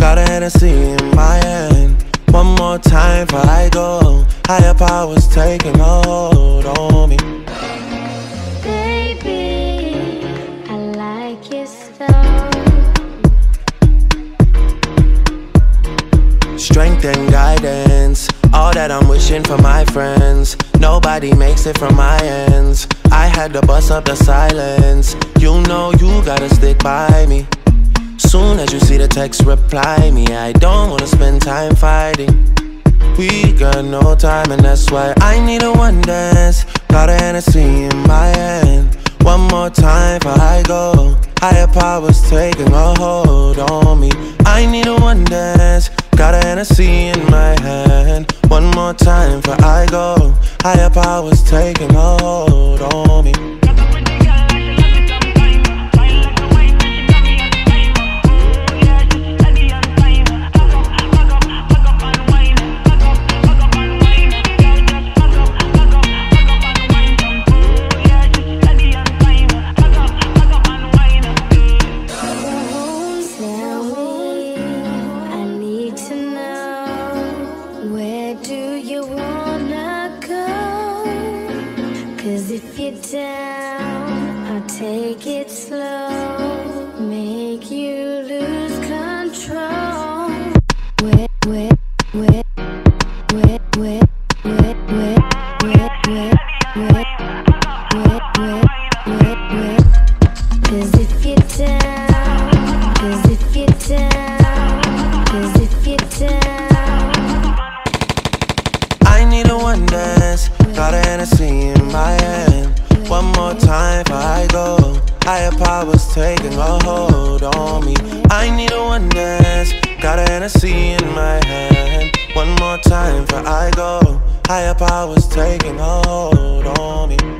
Got a Hennessy in my hand. One more time before I go. Higher powers taking a hold on me. Baby, I like it so. Strength and guidance, all that I'm wishing for my friends. Nobody makes it from my ends. I had to bust up the silence. You know you gotta stick by me. Soon as you see the text, reply me. I don't wanna spend time fighting. We got no time, and that's why I need a one dance. Got a Hennessy in my hand. One more time before I go. Higher powers taking a hold on me. I need a one dance. Got a Hennessy in my hand. One more time before I go. Higher powers taking a hold on me. If you're down, I'll take it slow, make you lose control. Where, where, where, where, where, where, where, where, in my hand. One more time before I go. Higher powers taking a hold on me. I need a one dance. Got a Hennessy in my hand. One more time before I go. Higher powers taking a hold on me.